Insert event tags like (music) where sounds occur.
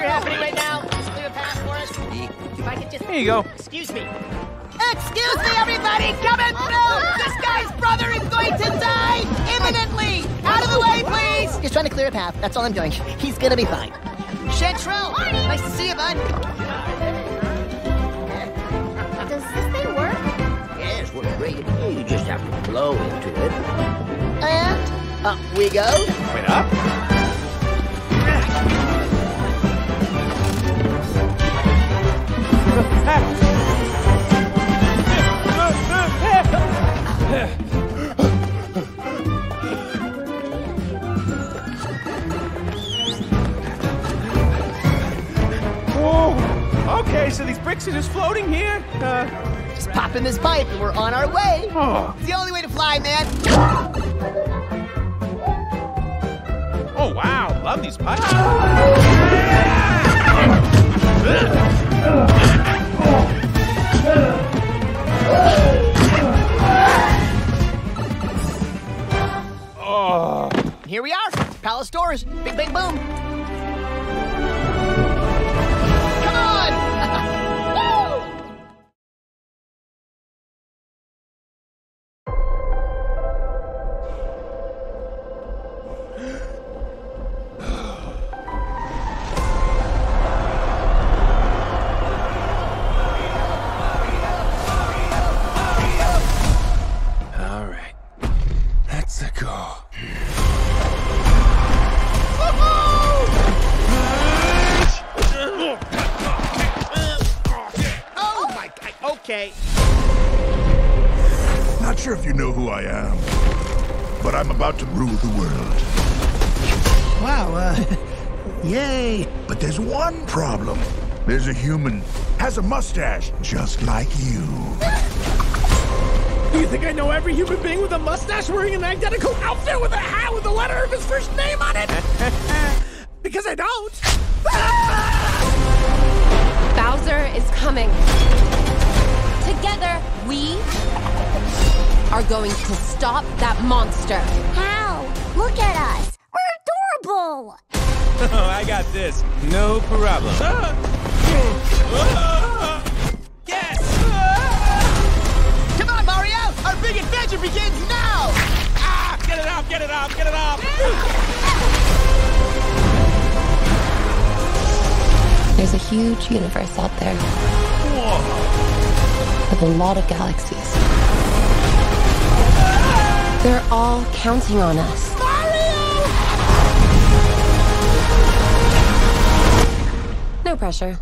If I could just. Here you go. Excuse me. Excuse me, everybody! Coming through! This guy's brother is going to die imminently! Out of the way, please! Just trying to clear a path. That's all I'm doing. He's gonna be fine. Chantrell! Nice to see you, bud. Does this thing work? Yes, well, great. You just have to blow into it. And up we go. Wait up. Okay, so these bricks are just floating here. Uh, Just pop in this pipe and we're on our way. oh. It's the only way to fly, man. oh, wow. Love these pipes. Oh. Here we are. Palace doors. Big, big boom. Let's. Oh my god. Okay. Not sure if you know who I am, but I'm about to rule the world. Wow, uh, (laughs) yay. But there's one problem. There's a human, has a mustache, just like you. Do you think I know every human being with a mustache wearing an identical outfit with a hat with the letter of his first name on it? (laughs) because I don't. (laughs) Bowser is coming. Together, we are going to stop that monster. How? Look at us. We're adorable. (laughs) Oh, I got this. No problem. yes! There's a huge universe out there with a lot of galaxies. They're all counting on us. No pressure.